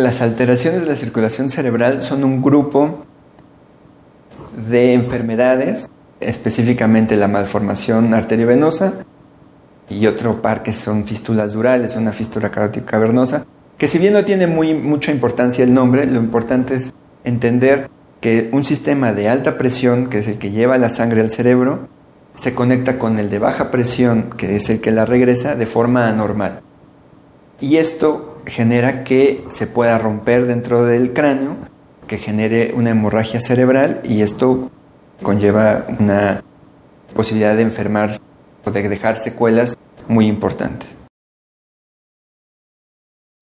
las alteraciones de la circulación cerebral son un grupo de enfermedades, específicamente la malformación arteriovenosa y otro par que son fístulas durales, una fístula carótica cavernosa, que si bien no tiene muy, mucha importancia el nombre, lo importante es entender que un sistema de alta presión, que es el que lleva la sangre al cerebro, se conecta con el de baja presión, que es el que la regresa, de forma anormal. Y esto genera que se pueda romper dentro del cráneo, que genere una hemorragia cerebral y esto conlleva una posibilidad de enfermarse o de dejar secuelas muy importantes.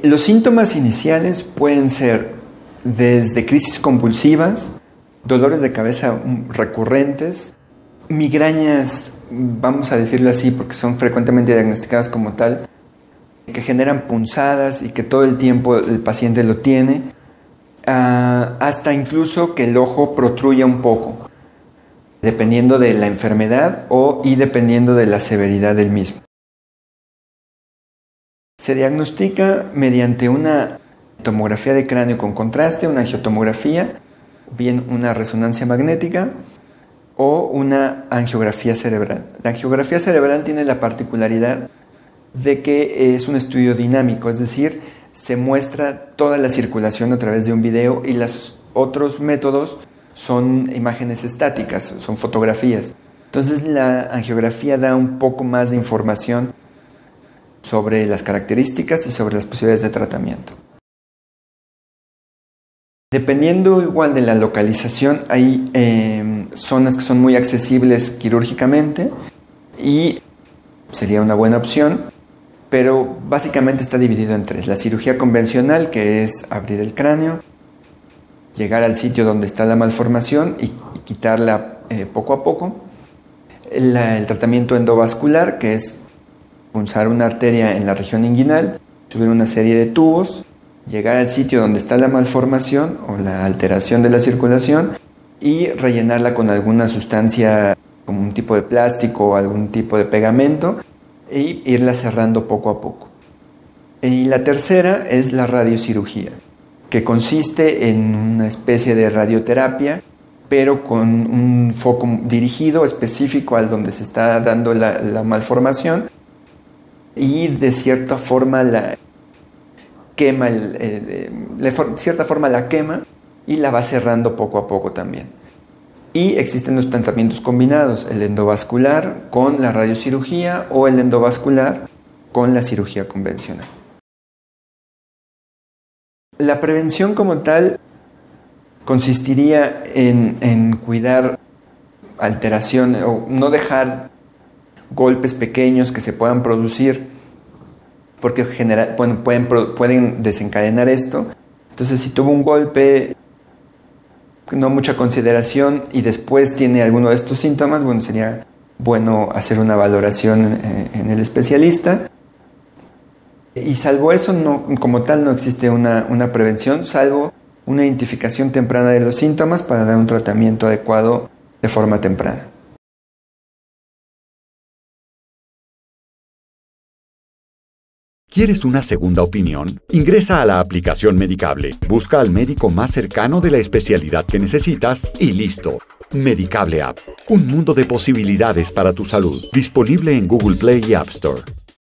Los síntomas iniciales pueden ser desde crisis convulsivas, dolores de cabeza recurrentes, migrañas, vamos a decirlo así porque son frecuentemente diagnosticadas como tal, que generan punzadas y que todo el tiempo el paciente lo tiene, ah, hasta incluso que el ojo protruya un poco, dependiendo de la enfermedad o y dependiendo de la severidad del mismo. Se diagnostica mediante una tomografía de cráneo con contraste, una angiotomografía, bien una resonancia magnética o una angiografía cerebral. La angiografía cerebral tiene la particularidad de que es un estudio dinámico, es decir, se muestra toda la circulación a través de un video y los otros métodos son imágenes estáticas, son fotografías. Entonces la angiografía da un poco más de información sobre las características y sobre las posibilidades de tratamiento. Dependiendo igual de la localización, hay em, zonas que son muy accesibles quirúrgicamente y sería una buena opción, pero básicamente está dividido en tres. La cirugía convencional, que es abrir el cráneo, llegar al sitio donde está la malformación y, quitarla eh, poco a poco. el tratamiento endovascular, que es punzar una arteria en la región inguinal, subir una serie de tubos llegar al sitio donde está la malformación o la alteración de la circulación y rellenarla con alguna sustancia como un tipo de plástico o algún tipo de pegamento e irla cerrando poco a poco. Y la tercera es la radiocirugía, que consiste en una especie de radioterapia, pero con un foco dirigido específico al donde se está dando la, malformación y de cierta forma la, quema, de cierta forma la quema y la va cerrando poco a poco también. Y existen los tratamientos combinados, el endovascular con la radiocirugía o el endovascular con la cirugía convencional. La prevención como tal consistiría en, en cuidar alteraciones o no dejar golpes pequeños que se puedan producir porque pueden, pueden desencadenar esto. Entonces, si tuvo un golpe, no mucha consideración y después tiene alguno de estos síntomas, bueno, sería bueno hacer una valoración eh, en, el especialista. Y salvo eso, no, como tal, no existe una, una prevención, salvo una identificación temprana de los síntomas para dar un tratamiento adecuado de forma temprana. ¿Quieres una segunda opinión? Ingresa a la aplicación Medicable, busca al médico más cercano de la especialidad que necesitas y listo. Medicable App, un mundo de posibilidades para tu salud, disponible en Google Play y App Store.